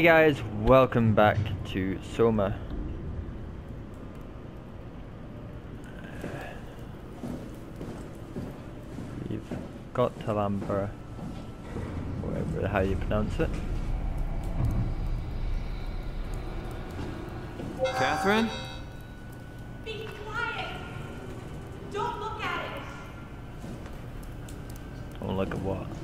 Hey guys, welcome back to Soma. We've got Talambra, whatever how you pronounce it. Catherine? Be quiet! Don't look at it! Don't look at what.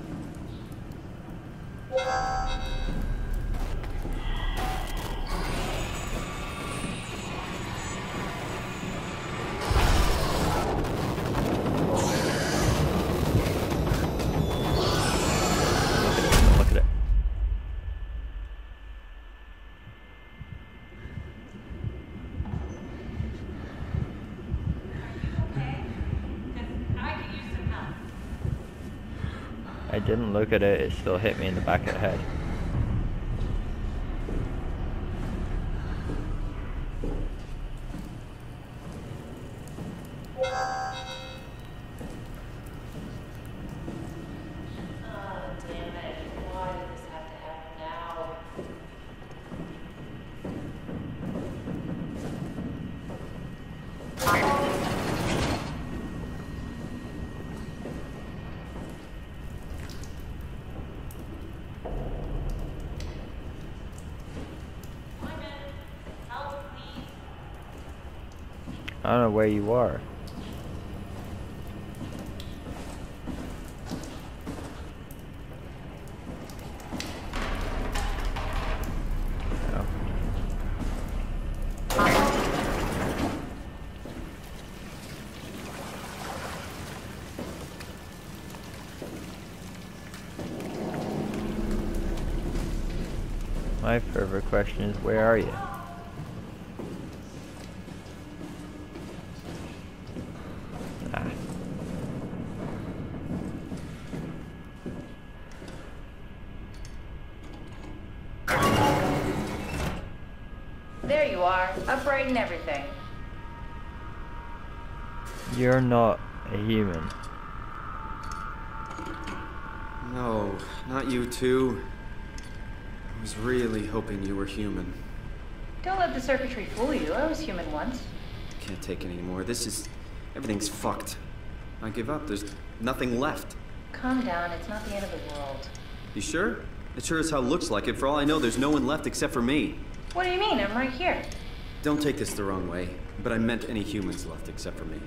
I didn't look at it, it still hit me in the back of the head. I don't know where you are. My further question is, where are you? Ah. There you are, upright and everything. You're not a human. No, not you too. I was really hoping you were human. Don't let the circuitry fool you. I was human once. Can't take it anymore. This is. Everything's fucked. I give up. There's nothing left. Calm down, it's not the end of the world. You sure? It sure as hell looks like it. For all I know, there's no one left except for me. What do you mean? I'm right here. Don't take this the wrong way, but I meant any humans left except for me.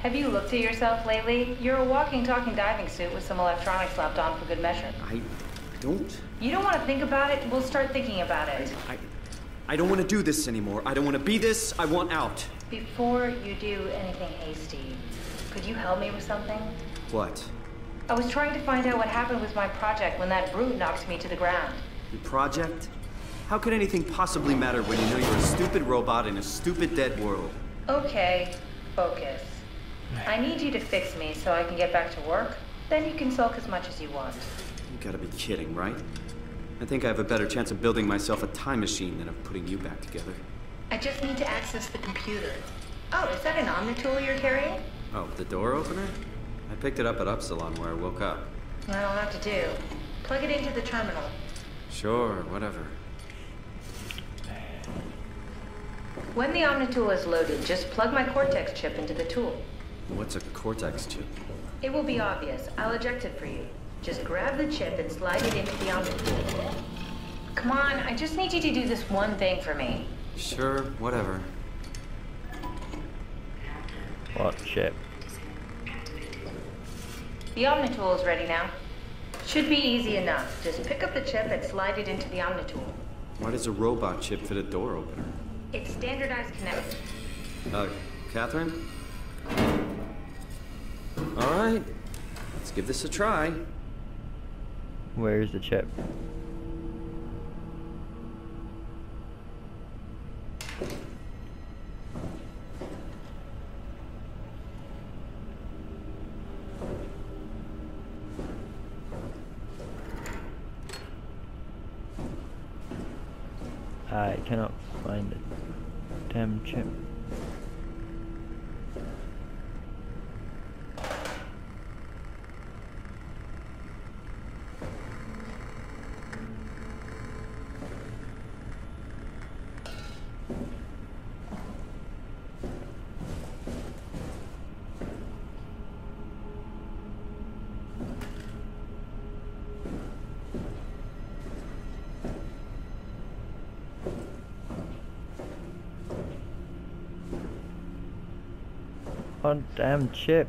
Have you looked at yourself lately? You're a walking, talking diving suit with some electronics slapped on for good measure. I don't. You don't want to think about it? We'll start thinking about it. I. I don't want to do this anymore. I don't want to be this. I want out. Before you do anything hasty, could you help me with something? What? I was trying to find out what happened with my project when that brute knocked me to the ground. Your project? How could anything possibly matter when you know you're a stupid robot in a stupid dead world? Okay, focus. I need you to fix me so I can get back to work. Then you can sulk as much as you want. You gotta be kidding, right? I think I have a better chance of building myself a time machine than of putting you back together. I just need to access the computer. Oh, is that an Omnitool you're carrying? Oh, the door opener? I picked it up at Upsilon where I woke up. That'll have to do. Plug it into the terminal. Sure, whatever. When the Omnitool is loaded, just plug my Cortex chip into the tool. What's a Cortex chip? It will be obvious. I'll eject it for you. Just grab the chip and slide it into the Omnitool. Come on, I just need you to do this one thing for me. Sure, whatever. What chip? The Omnitool is ready now. Should be easy enough. Just pick up the chip and slide it into the Omnitool. Why does a robot chip fit a door opener? It's standardized connect. Uh, Catherine? Alright, let's give this a try. Where's the chip? One damn chip.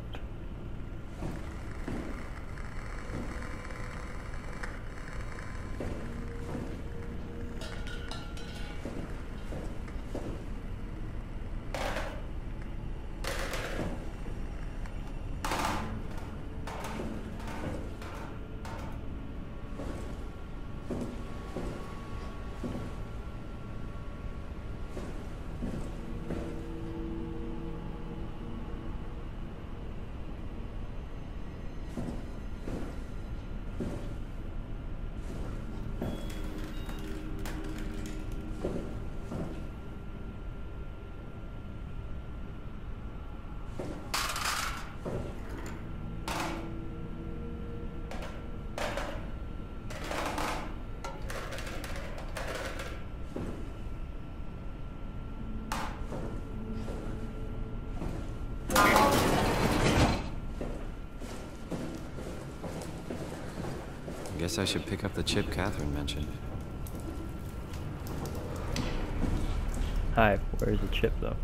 Guess I should pick up the chip Catherine mentioned. Hi, where's the chip though?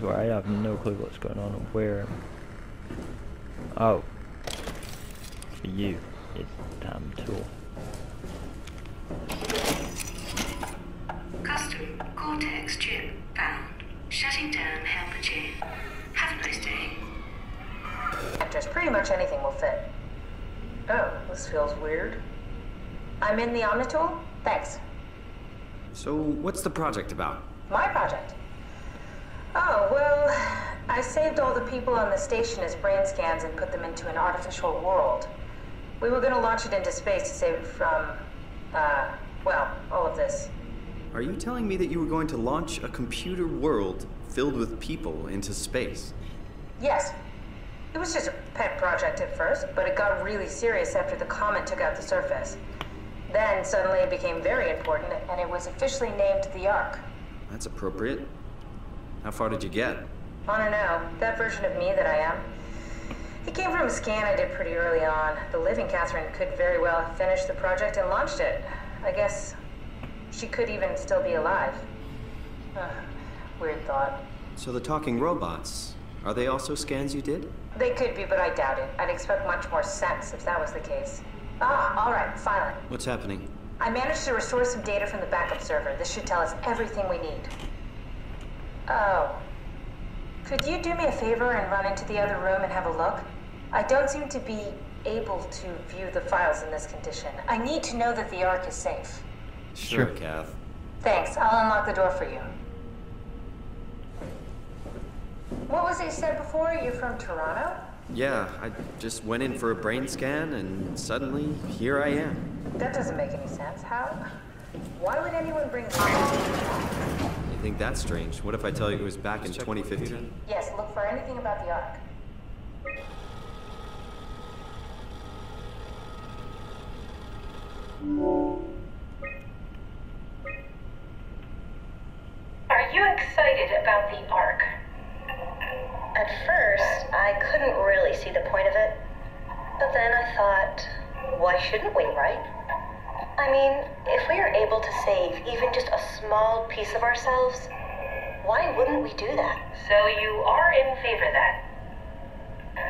One of these moments where I have no clue what's going on and where. Oh. For you, you damn tool. Custom Cortex chip found. Shutting down helper chain. Have a nice day. Just pretty much anything will fit. Oh, this feels weird. I'm in the Omnitool? Thanks. So, what's the project about? My project. Oh, well, I saved all the people on the station as brain scans and put them into an artificial world. We were gonna launch it into space to save it from, uh, well, all of this. Are you telling me that you were going to launch a computer world filled with people into space? Yes. It was just a pet project at first, but it got really serious after the comet took out the surface. Then suddenly it became very important, and it was officially named the Ark. That's appropriate. How far did you get? I don't know. That version of me that I am. It came from a scan I did pretty early on. The living Catherine could very well have finished the project and launched it. I guess she could even still be alive. Ugh, weird thought. So, the talking robots, are they also scans you did? They could be, but I doubt it. I'd expect much more sense if that was the case. Ah, all right, finally. What's happening? I managed to restore some data from the backup server. This should tell us everything we need. Oh. Could you do me a favor and run into the other room and have a look? I don't seem to be able to view the files in this condition. I need to know that the Ark is safe. Sure, Sure. Kath. Thanks. I'll unlock the door for you. What was it said before? You're from Toronto? Yeah, I just went in for a brain scan and suddenly here I am. That doesn't make any sense. How? Why would anyone bring You think that's strange? What if I tell you it was back in 2015? Yes, look for anything about the Ark. Are you excited about the Ark? At first, I couldn't really see the point of it. But then I thought, why shouldn't we, right? I mean, if we are able to save even just a small piece of ourselves, why wouldn't we do that? So you are in favor then?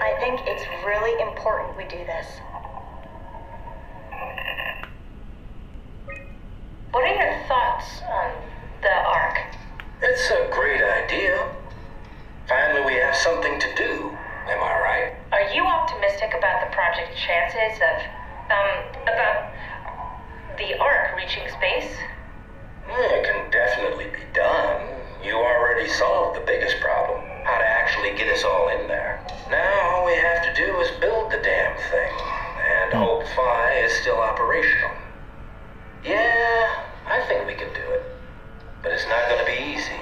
I think it's really important we do this. What are your thoughts on the Ark? It's a great idea. Finally, we have something to do. Am I right? Are you optimistic about the project's chances of, um, about the Ark reaching space? Yeah, it can definitely be done. You already solved the biggest problem how to actually get us all in there. Now, all we have to do is build the damn thing, and hmm. hope Phi is still operational. Yeah, I think we can do it. But it's not going to be easy.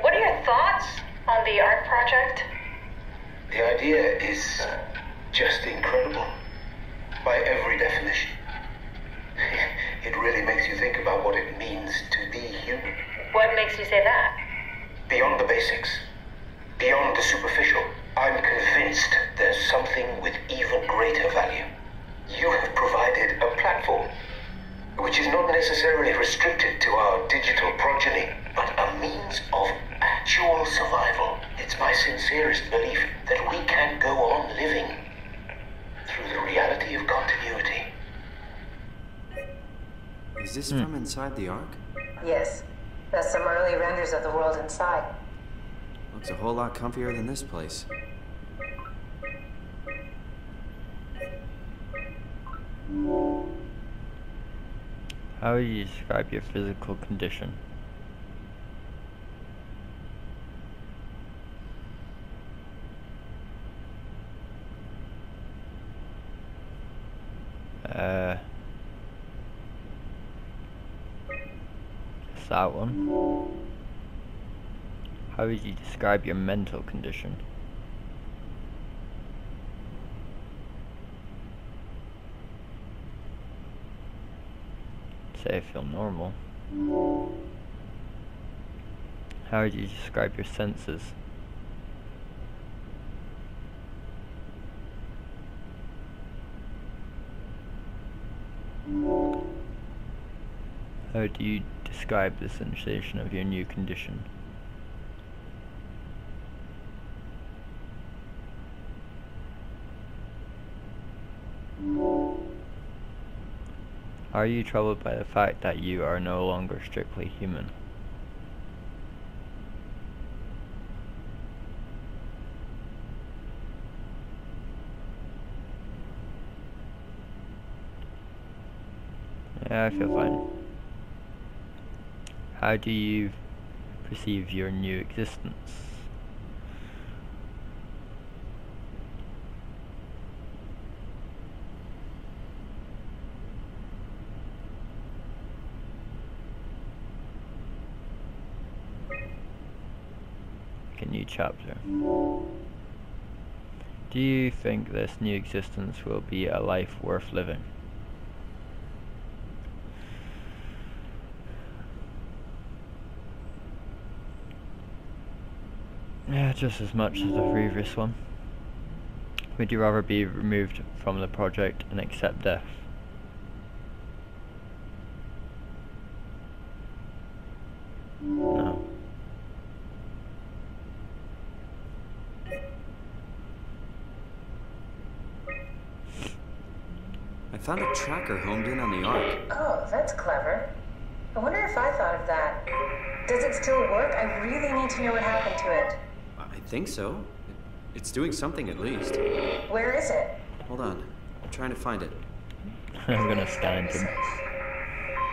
What are your thoughts on the Ark project? The idea is just incredible. By every definition. It really makes you think about what it means to be human. What makes you say that? Beyond the basics. Beyond the superficial. I'm convinced there's something with even greater value. You have provided a platform, which is not necessarily restricted to our digital progeny, but a means of actual survival. It's my sincerest belief that we can go on living through the reality of continuity. Is this from hmm. inside the Ark? Yes. That's some early renders of the world inside. Looks a whole lot comfier than this place. How would you describe your physical condition? Uh, that one. How would you describe your mental condition? Say I feel normal. How would you describe your senses? How do you describe the sensation of your new condition? Are you troubled by the fact that you are no longer strictly human? Yeah, I feel fine. How do you perceive your new existence? A new chapter. Do you think this new existence will be a life worth living? Yeah, just as much as the previous one. Would you rather be removed from the project and accept death? Tracker homed in on the Ark. Oh, that's clever. I wonder if I thought of that. Does it still work? I really need to know what happened to it. I think so. It's doing something at least. Where is it? Hold on. I'm trying to find it. I'm gonna stand him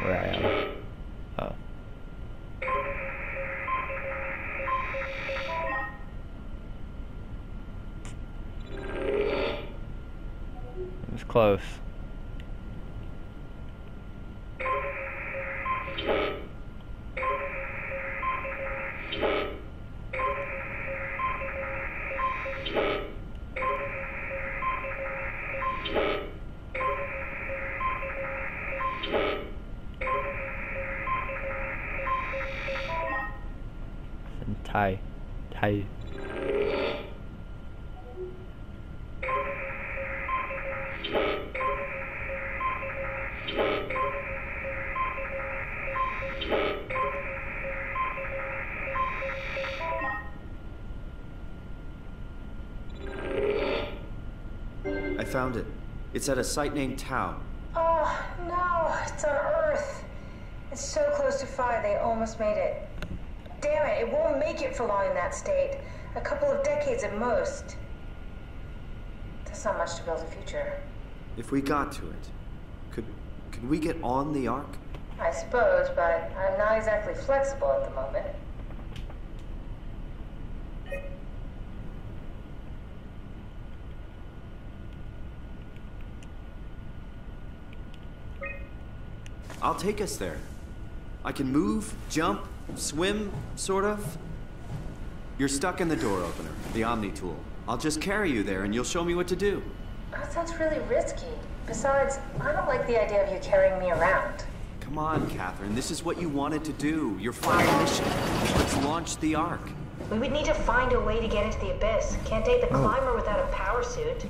where I am. Oh. It was close. Thai. Thai. It's at a site named Tau. Oh, no, it's on Earth. It's so close to Phi, they almost made it. Damn it, it won't make it for long in that state. A couple of decades at most. That's not much to build a future. If we got to it, could could we get on the Ark? I suppose, but I'm not exactly flexible at the moment. I'll take us there. I can move, jump, swim, sort of. You're stuck in the door opener, the Omni tool. I'll just carry you there and you'll show me what to do. That sounds really risky. Besides, I don't like the idea of you carrying me around. Come on, Catherine. This is what you wanted to do. Your final mission. Let's launch the Ark. We would need to find a way to get into the abyss. Can't take the oh. climber without a power suit.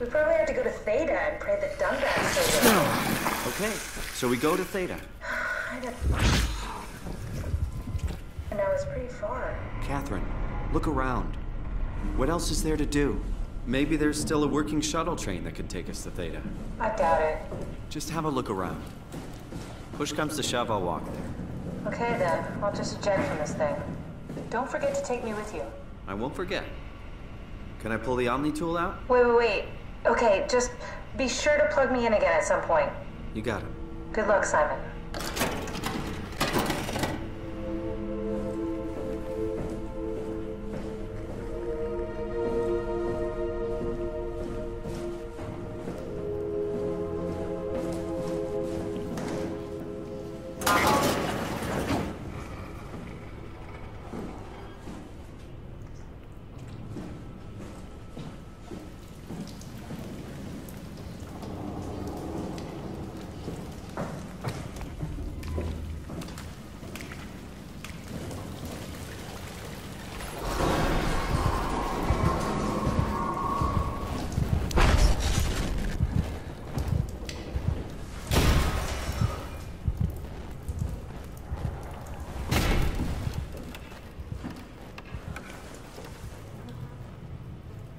We probably have to go to Theta and pray that Dunbat stays alive. Okay, so we go to Theta. And I was pretty far. Catherine, look around. What else is there to do? Maybe there's still a working shuttle train that could take us to Theta. I doubt it. Just have a look around. Push comes to shove, I'll walk there. Okay then, I'll just eject from this thing. Don't forget to take me with you. I won't forget. Can I pull the Omni tool out? Wait, wait, wait. Okay, just be sure to plug me in again at some point. You got it. Good luck, Simon.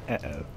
Uh-oh.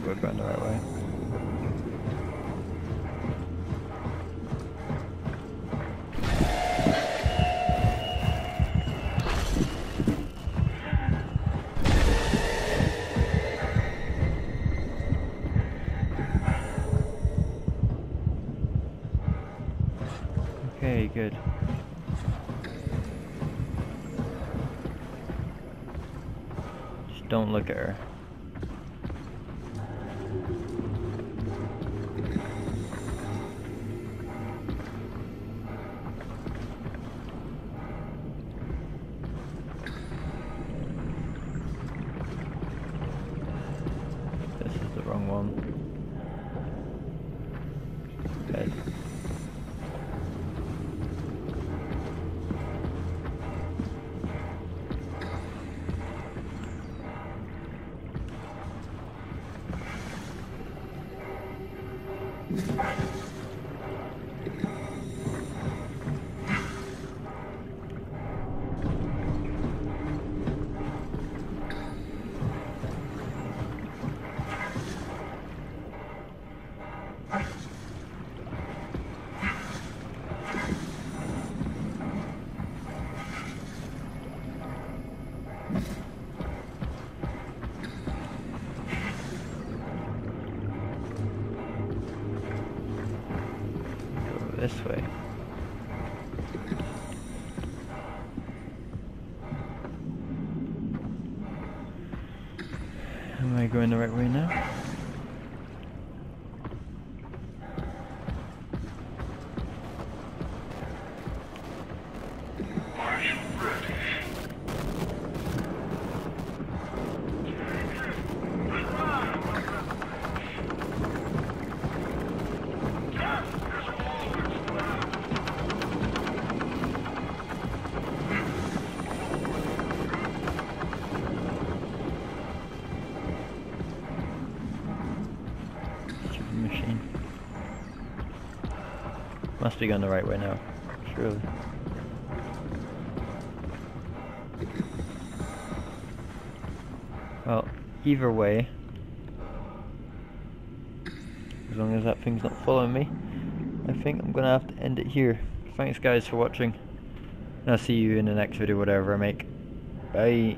Think we're going the right way. Okay, good. Just don't look at her. Wrong one. Bed. This way. Am I going the right way now? Must be going the right way now, surely. Well, either way, as long as that thing's not following me, I think I'm gonna have to end it here. Thanks guys for watching, and I'll see you in the next video, whatever I make. Bye.